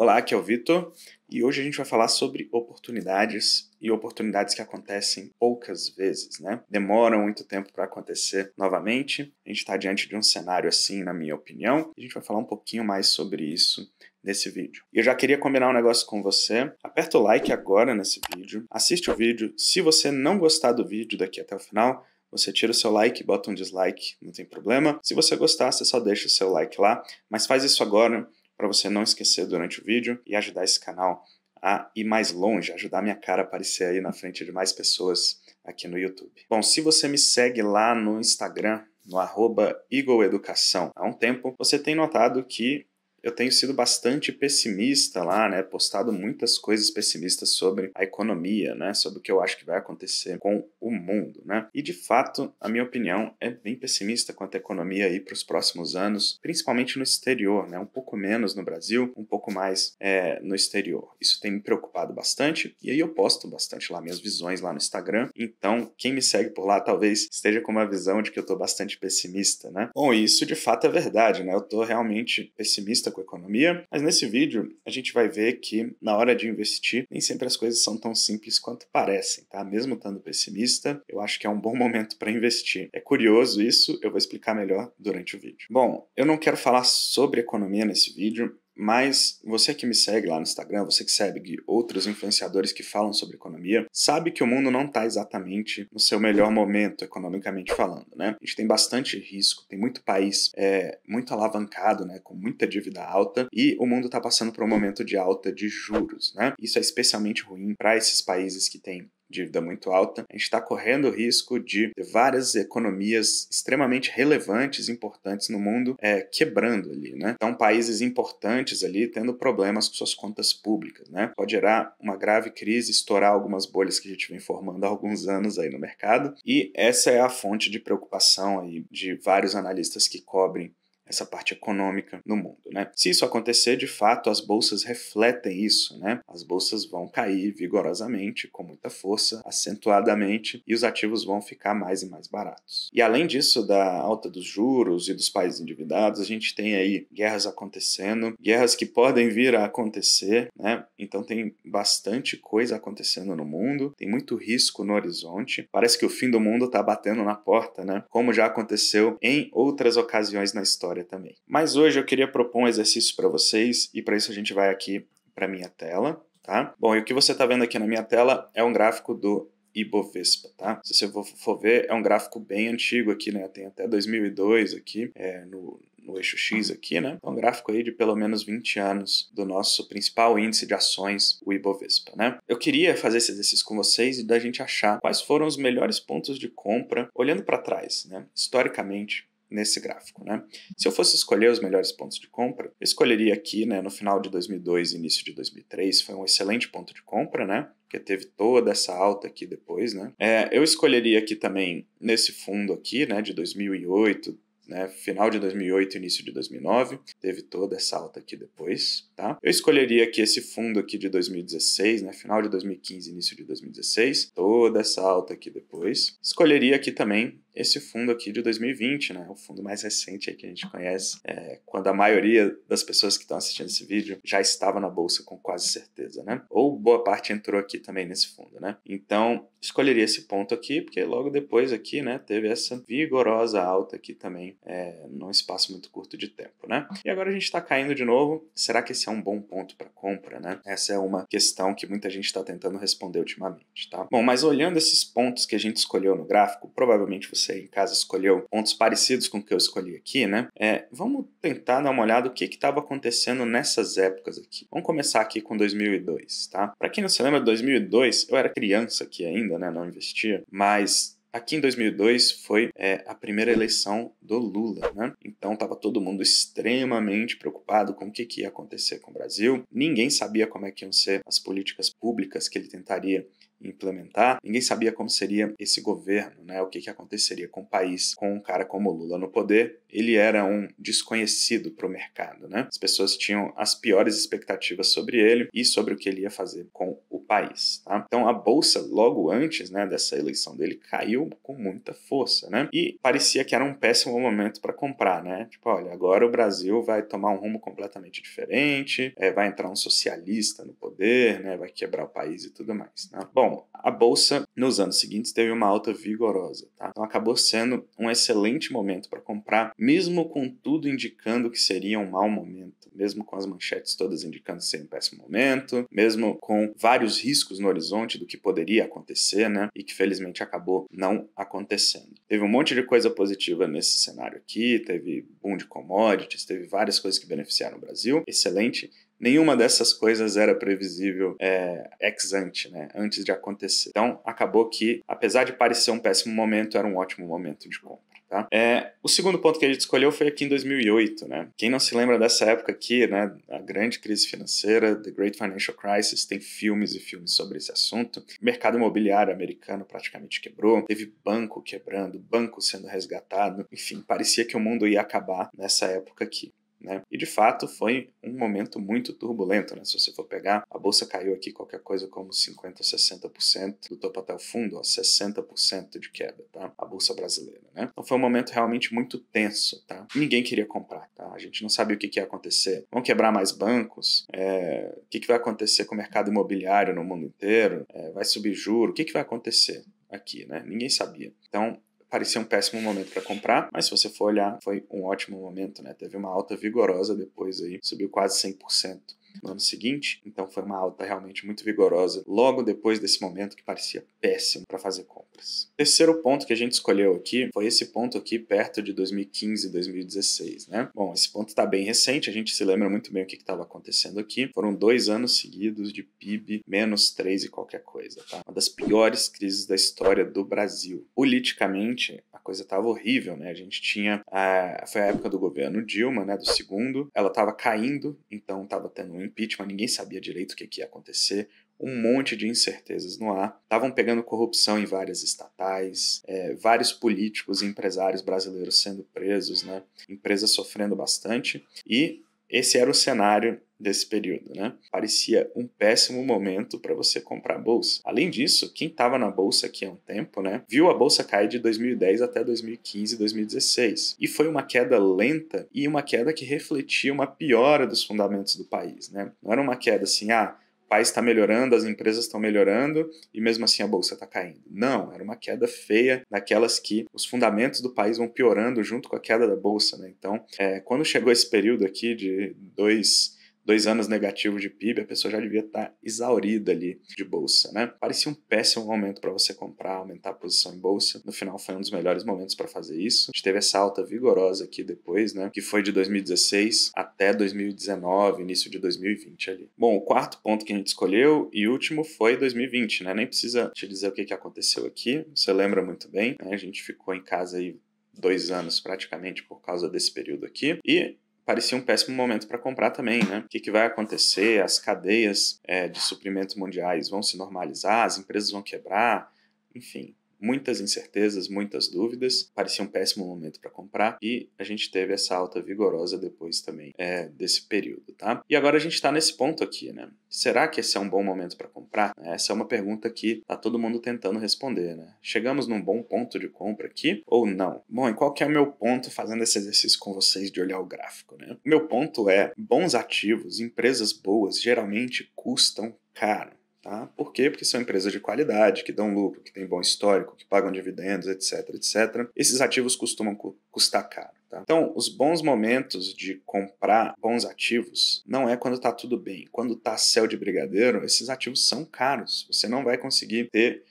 Olá, aqui é o Vitor e hoje a gente vai falar sobre oportunidades e oportunidades que acontecem poucas vezes, né? Demoram muito tempo para acontecer novamente. A gente está diante de um cenário assim, na minha opinião. A gente vai falar um pouquinho mais sobre isso nesse vídeo. E eu já queria combinar um negócio com você. Aperta o like agora nesse vídeo, assiste o vídeo. Se você não gostar do vídeo daqui até o final, você tira o seu like, bota um dislike, não tem problema. Se você gostar, você só deixa o seu like lá, mas faz isso agora para você não esquecer durante o vídeo e ajudar esse canal a ir mais longe, ajudar minha cara a aparecer aí na frente de mais pessoas aqui no YouTube. Bom, se você me segue lá no Instagram, no arroba Educação, há um tempo, você tem notado que eu tenho sido bastante pessimista lá, né? Postado muitas coisas pessimistas sobre a economia, né? Sobre o que eu acho que vai acontecer com o mundo, né? E de fato, a minha opinião é bem pessimista quanto à economia aí para os próximos anos, principalmente no exterior, né? Um pouco menos no Brasil, um pouco mais é, no exterior. Isso tem me preocupado bastante e aí eu posto bastante lá minhas visões lá no Instagram. Então, quem me segue por lá talvez esteja com uma visão de que eu estou bastante pessimista, né? Bom, isso de fato é verdade, né? Eu estou realmente pessimista com economia, mas nesse vídeo a gente vai ver que na hora de investir nem sempre as coisas são tão simples quanto parecem, tá? Mesmo estando pessimista, eu acho que é um bom momento para investir. É curioso isso, eu vou explicar melhor durante o vídeo. Bom, eu não quero falar sobre economia nesse vídeo, mas você que me segue lá no Instagram, você que segue outros influenciadores que falam sobre economia, sabe que o mundo não está exatamente no seu melhor momento, economicamente falando, né? A gente tem bastante risco, tem muito país é, muito alavancado, né, com muita dívida alta, e o mundo está passando por um momento de alta de juros, né? Isso é especialmente ruim para esses países que têm dívida muito alta, a gente está correndo o risco de várias economias extremamente relevantes, importantes no mundo, é, quebrando ali, né? Então, países importantes ali tendo problemas com suas contas públicas, né? Pode gerar uma grave crise, estourar algumas bolhas que a gente vem formando há alguns anos aí no mercado, e essa é a fonte de preocupação aí de vários analistas que cobrem essa parte econômica no mundo. Né? Se isso acontecer, de fato, as bolsas refletem isso. Né? As bolsas vão cair vigorosamente, com muita força, acentuadamente, e os ativos vão ficar mais e mais baratos. E além disso, da alta dos juros e dos países endividados, a gente tem aí guerras acontecendo, guerras que podem vir a acontecer, né? então tem bastante coisa acontecendo no mundo, tem muito risco no horizonte. Parece que o fim do mundo está batendo na porta, né? como já aconteceu em outras ocasiões na história também. Mas hoje eu queria propor um exercício para vocês e para isso a gente vai aqui para minha tela, tá? Bom, e o que você está vendo aqui na minha tela é um gráfico do Ibovespa, tá? Se você for ver, é um gráfico bem antigo aqui, né? Tem até 2002 aqui, é, no, no eixo X aqui, né? É um gráfico aí de pelo menos 20 anos do nosso principal índice de ações, o Ibovespa, né? Eu queria fazer esse exercício com vocês e da gente achar quais foram os melhores pontos de compra olhando para trás, né? Historicamente, nesse gráfico. Né? Se eu fosse escolher os melhores pontos de compra, eu escolheria aqui né, no final de 2002 e início de 2003, foi um excelente ponto de compra, né? porque teve toda essa alta aqui depois. Né? É, eu escolheria aqui também nesse fundo aqui, né, de 2008, né, final de 2008 início de 2009, teve toda essa alta aqui depois, tá? Eu escolheria aqui esse fundo aqui de 2016, né, final de 2015 início de 2016, toda essa alta aqui depois. Escolheria aqui também esse fundo aqui de 2020, né? O fundo mais recente que a gente conhece, é, quando a maioria das pessoas que estão assistindo esse vídeo já estava na bolsa com quase certeza, né? Ou boa parte entrou aqui também nesse fundo, né? Então, escolheria esse ponto aqui, porque logo depois aqui, né, teve essa vigorosa alta aqui também, é, num espaço muito curto de tempo, né? E agora a gente está caindo de novo. Será que esse é um bom ponto para compra, né? Essa é uma questão que muita gente está tentando responder ultimamente, tá? Bom, mas olhando esses pontos que a gente escolheu no gráfico, provavelmente você em casa escolheu pontos parecidos com o que eu escolhi aqui, né? É, vamos tentar dar uma olhada o que estava acontecendo nessas épocas aqui. Vamos começar aqui com 2002, tá? Para quem não se lembra de 2002, eu era criança aqui ainda, né? Não investia, mas Aqui em 2002 foi é, a primeira eleição do Lula, né? Então estava todo mundo extremamente preocupado com o que, que ia acontecer com o Brasil. Ninguém sabia como é que iam ser as políticas públicas que ele tentaria implementar. Ninguém sabia como seria esse governo, né? O que, que aconteceria com o país com um cara como Lula no poder. Ele era um desconhecido para o mercado, né? As pessoas tinham as piores expectativas sobre ele e sobre o que ele ia fazer com país. Tá? Então a bolsa, logo antes né, dessa eleição dele, caiu com muita força. Né? E parecia que era um péssimo momento para comprar. Né? Tipo, olha, agora o Brasil vai tomar um rumo completamente diferente, é, vai entrar um socialista no poder, né, vai quebrar o país e tudo mais. Né? Bom, a bolsa nos anos seguintes teve uma alta vigorosa. Tá? Então acabou sendo um excelente momento para comprar, mesmo com tudo indicando que seria um mau momento, mesmo com as manchetes todas indicando ser um péssimo momento, mesmo com vários riscos no horizonte do que poderia acontecer, né? E que felizmente acabou não acontecendo. Teve um monte de coisa positiva nesse cenário aqui, teve boom de commodities, teve várias coisas que beneficiaram o Brasil, excelente. Nenhuma dessas coisas era previsível é, ex ante, né, antes de acontecer. Então, acabou que, apesar de parecer um péssimo momento, era um ótimo momento de compra. Tá? É, o segundo ponto que a gente escolheu foi aqui em 2008. Né? Quem não se lembra dessa época aqui, né, a grande crise financeira, The Great Financial Crisis, tem filmes e filmes sobre esse assunto. O mercado imobiliário americano praticamente quebrou, teve banco quebrando, banco sendo resgatado, enfim, parecia que o mundo ia acabar nessa época aqui. Né? E de fato foi um momento muito turbulento, né? Se você for pegar, a bolsa caiu aqui qualquer coisa como 50, 60% do topo até o fundo, ó, 60% de queda, tá? A bolsa brasileira, né? Então foi um momento realmente muito tenso, tá? Ninguém queria comprar, tá? A gente não sabia o que, que ia acontecer. Vão quebrar mais bancos? É... O que, que vai acontecer com o mercado imobiliário no mundo inteiro? É... Vai subir juro? O que, que vai acontecer? aqui, né? Ninguém sabia. Então, parecia um péssimo momento para comprar, mas se você for olhar, foi um ótimo momento, né? Teve uma alta vigorosa depois aí, subiu quase 100% no ano seguinte, então foi uma alta realmente muito vigorosa logo depois desse momento que parecia péssimo para fazer compras. Terceiro ponto que a gente escolheu aqui foi esse ponto aqui perto de 2015 e 2016, né? Bom, esse ponto está bem recente, a gente se lembra muito bem o que estava acontecendo aqui. Foram dois anos seguidos de PIB menos 3 e qualquer coisa, tá? Uma das piores crises da história do Brasil. Politicamente, a coisa estava horrível, né? A gente tinha. A... Foi a época do governo Dilma, né? Do segundo. Ela estava caindo, então estava tendo um impeachment, ninguém sabia direito o que, que ia acontecer um monte de incertezas no ar. Estavam pegando corrupção em várias estatais, é, vários políticos e empresários brasileiros sendo presos, né? empresas sofrendo bastante. E esse era o cenário desse período, né? Parecia um péssimo momento para você comprar bolsa. Além disso, quem estava na bolsa aqui há um tempo, né, viu a bolsa cair de 2010 até 2015, 2016. E foi uma queda lenta e uma queda que refletia uma piora dos fundamentos do país, né? Não era uma queda assim, ah, país está melhorando, as empresas estão melhorando e mesmo assim a bolsa está caindo. Não, era uma queda feia, daquelas que os fundamentos do país vão piorando junto com a queda da bolsa. Né? Então, é, quando chegou esse período aqui de dois dois anos negativos de PIB, a pessoa já devia estar tá exaurida ali de bolsa, né? Parecia um péssimo momento para você comprar, aumentar a posição em bolsa. No final foi um dos melhores momentos para fazer isso. A gente teve essa alta vigorosa aqui depois, né? Que foi de 2016 até 2019, início de 2020 ali. Bom, o quarto ponto que a gente escolheu e último foi 2020, né? Nem precisa te dizer o que, que aconteceu aqui, você lembra muito bem, né? A gente ficou em casa aí dois anos praticamente por causa desse período aqui. E parecia um péssimo momento para comprar também, né? O que, que vai acontecer? As cadeias é, de suprimentos mundiais vão se normalizar, as empresas vão quebrar, enfim muitas incertezas, muitas dúvidas. Parecia um péssimo momento para comprar e a gente teve essa alta vigorosa depois também é, desse período, tá? E agora a gente está nesse ponto aqui, né? Será que esse é um bom momento para comprar? Essa é uma pergunta que tá todo mundo tentando responder, né? Chegamos num bom ponto de compra aqui ou não? Bom, e qual que é o meu ponto fazendo esse exercício com vocês de olhar o gráfico, né? O meu ponto é bons ativos, empresas boas geralmente custam caro. Tá? Por quê? Porque são empresas de qualidade, que dão lucro, que têm bom histórico, que pagam dividendos, etc, etc. Esses ativos costumam custar caro. Tá? Então, os bons momentos de comprar bons ativos não é quando está tudo bem. Quando está céu de brigadeiro, esses ativos são caros. Você não vai conseguir ter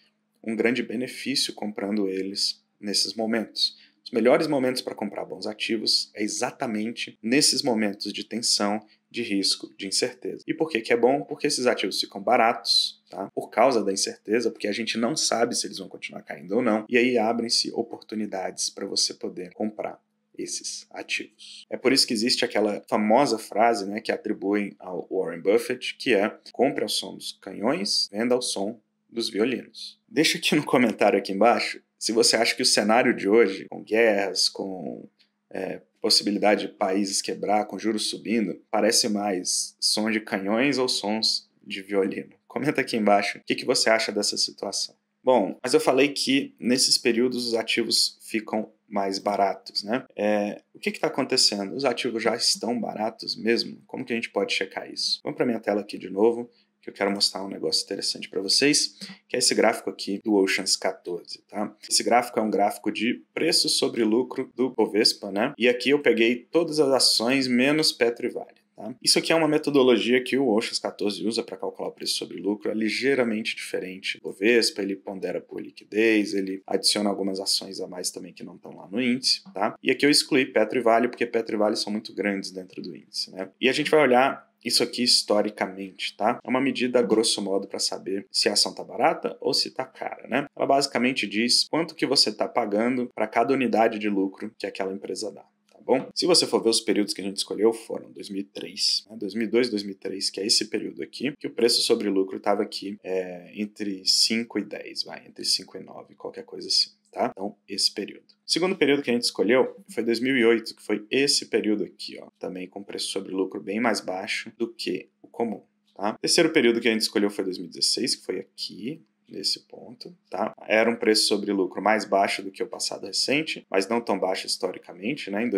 um grande benefício comprando eles nesses momentos. Os melhores momentos para comprar bons ativos é exatamente nesses momentos de tensão de risco, de incerteza. E por que, que é bom? Porque esses ativos ficam baratos, tá? por causa da incerteza, porque a gente não sabe se eles vão continuar caindo ou não, e aí abrem-se oportunidades para você poder comprar esses ativos. É por isso que existe aquela famosa frase né, que atribuem ao Warren Buffett, que é compre ao som dos canhões, venda ao som dos violinos. Deixa aqui no comentário aqui embaixo se você acha que o cenário de hoje, com guerras, com é, possibilidade de países quebrar com juros subindo, parece mais som de canhões ou sons de violino. Comenta aqui embaixo o que, que você acha dessa situação. Bom, mas eu falei que nesses períodos os ativos ficam mais baratos, né? É, o que está acontecendo? Os ativos já estão baratos mesmo? Como que a gente pode checar isso? Vamos para minha tela aqui de novo, que eu quero mostrar um negócio interessante para vocês, que é esse gráfico aqui do Oceans 14, tá? Esse gráfico é um gráfico de preço sobre lucro do Bovespa, né? E aqui eu peguei todas as ações menos Petro e Vale. Tá? Isso aqui é uma metodologia que o Oceans 14 usa para calcular o preço sobre lucro, é ligeiramente diferente do Bovespa, ele pondera por liquidez, ele adiciona algumas ações a mais também que não estão lá no índice. Tá? E aqui eu excluí Petro e Vale, porque Petro e Vale são muito grandes dentro do índice. Né? E a gente vai olhar isso aqui historicamente, tá? É uma medida, grosso modo, para saber se a ação tá barata ou se tá cara, né? Ela basicamente diz quanto que você está pagando para cada unidade de lucro que aquela empresa dá bom? Se você for ver os períodos que a gente escolheu, foram 2003, né? 2002, 2003, que é esse período aqui, que o preço sobre lucro estava aqui é, entre 5 e 10, vai, entre 5 e 9, qualquer coisa assim. Tá? Então, esse período. O segundo período que a gente escolheu foi 2008, que foi esse período aqui, ó, também com preço sobre lucro bem mais baixo do que o comum. Tá? Terceiro período que a gente escolheu foi 2016, que foi aqui, nesse ponto, tá? Era um preço sobre lucro mais baixo do que o passado recente, mas não tão baixo historicamente, né? Em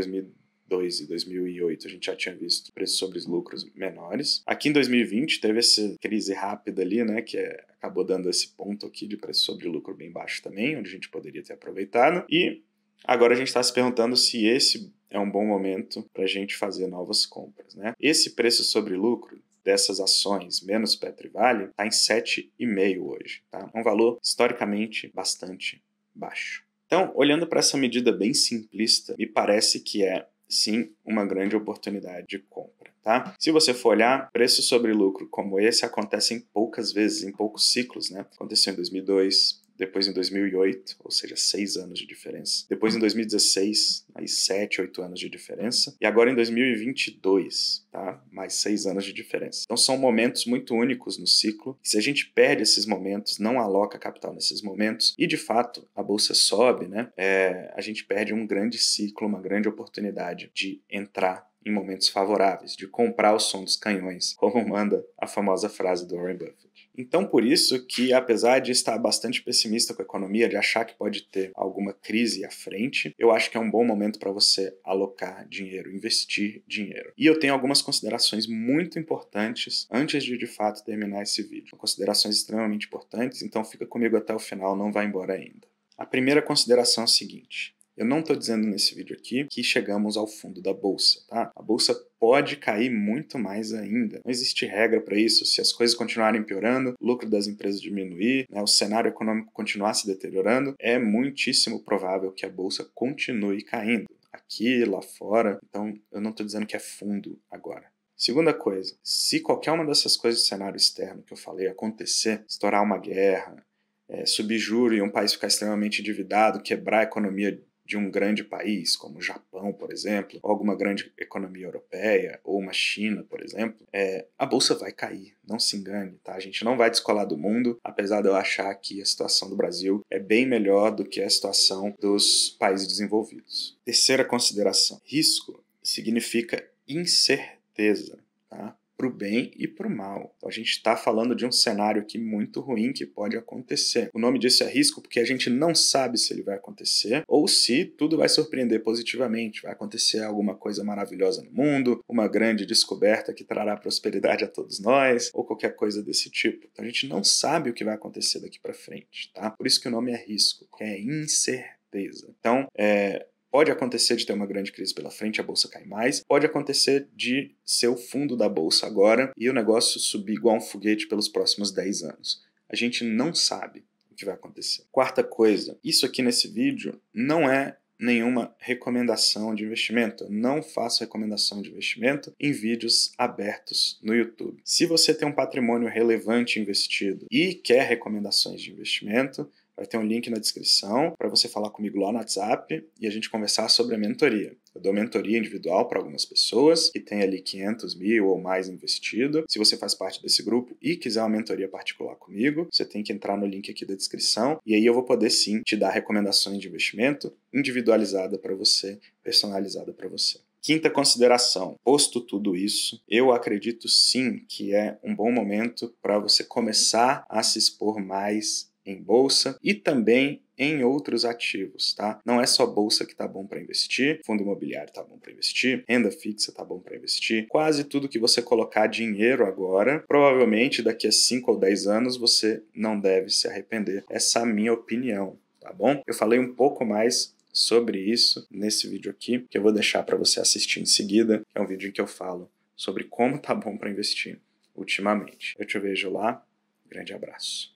2002 e 2008 a gente já tinha visto preços sobre lucros menores. Aqui em 2020 teve essa crise rápida ali, né, que é, acabou dando esse ponto aqui de preço sobre lucro bem baixo também, onde a gente poderia ter aproveitado. E agora a gente está se perguntando se esse é um bom momento para a gente fazer novas compras, né? Esse preço sobre lucro dessas ações menos Petrivale está em 7,5 hoje. Tá? Um valor historicamente bastante baixo. Então, olhando para essa medida bem simplista, me parece que é sim uma grande oportunidade de compra. Tá? Se você for olhar, preço sobre lucro como esse acontece em poucas vezes, em poucos ciclos. Né? Aconteceu em 2002, depois em 2008, ou seja, seis anos de diferença. Depois em 2016, aí sete, oito anos de diferença. E agora em 2022, tá? Mais seis anos de diferença. Então são momentos muito únicos no ciclo. Se a gente perde esses momentos, não aloca capital nesses momentos, e de fato a bolsa sobe, né? É, a gente perde um grande ciclo, uma grande oportunidade de entrar em momentos favoráveis, de comprar o som dos canhões, como manda a famosa frase do Warren Buffett. Então, por isso que, apesar de estar bastante pessimista com a economia, de achar que pode ter alguma crise à frente, eu acho que é um bom momento para você alocar dinheiro, investir dinheiro. E eu tenho algumas considerações muito importantes antes de de fato terminar esse vídeo. Considerações extremamente importantes, então fica comigo até o final, não vai embora ainda. A primeira consideração é a seguinte: eu não estou dizendo nesse vídeo aqui que chegamos ao fundo da bolsa, tá? A bolsa pode cair muito mais ainda. Não existe regra para isso. Se as coisas continuarem piorando, o lucro das empresas diminuir, né, o cenário econômico continuar se deteriorando, é muitíssimo provável que a bolsa continue caindo. Aqui, lá fora. Então, eu não estou dizendo que é fundo agora. Segunda coisa, se qualquer uma dessas coisas do cenário externo que eu falei acontecer, estourar uma guerra, é, subir juro e um país ficar extremamente endividado, quebrar a economia de um grande país, como o Japão, por exemplo, ou alguma grande economia europeia, ou uma China, por exemplo, é, a bolsa vai cair. Não se engane, tá? A gente não vai descolar do mundo, apesar de eu achar que a situação do Brasil é bem melhor do que a situação dos países desenvolvidos. Terceira consideração: risco significa incerteza. Tá? Para o bem e para o mal. Então a gente está falando de um cenário aqui muito ruim que pode acontecer. O nome disso é risco porque a gente não sabe se ele vai acontecer ou se tudo vai surpreender positivamente. Vai acontecer alguma coisa maravilhosa no mundo, uma grande descoberta que trará prosperidade a todos nós ou qualquer coisa desse tipo. Então a gente não sabe o que vai acontecer daqui para frente, tá? Por isso que o nome é risco, é incerteza. Então, é, Pode acontecer de ter uma grande crise pela frente, a bolsa cai mais. Pode acontecer de ser o fundo da bolsa agora e o negócio subir igual um foguete pelos próximos 10 anos. A gente não sabe o que vai acontecer. Quarta coisa, isso aqui nesse vídeo não é nenhuma recomendação de investimento. Eu não faço recomendação de investimento em vídeos abertos no YouTube. Se você tem um patrimônio relevante investido e quer recomendações de investimento, Vai ter um link na descrição para você falar comigo lá no WhatsApp e a gente conversar sobre a mentoria. Eu dou mentoria individual para algumas pessoas que têm ali 500 mil ou mais investido. Se você faz parte desse grupo e quiser uma mentoria particular comigo, você tem que entrar no link aqui da descrição e aí eu vou poder sim te dar recomendações de investimento individualizada para você, personalizada para você. Quinta consideração: posto tudo isso, eu acredito sim que é um bom momento para você começar a se expor mais em bolsa e também em outros ativos, tá? Não é só bolsa que tá bom para investir, fundo imobiliário tá bom para investir, renda fixa tá bom para investir. Quase tudo que você colocar dinheiro agora, provavelmente daqui a 5 ou 10 anos você não deve se arrepender. Essa é a minha opinião, tá bom? Eu falei um pouco mais sobre isso nesse vídeo aqui, que eu vou deixar para você assistir em seguida, é um vídeo em que eu falo sobre como tá bom para investir ultimamente. Eu te vejo lá. Grande abraço.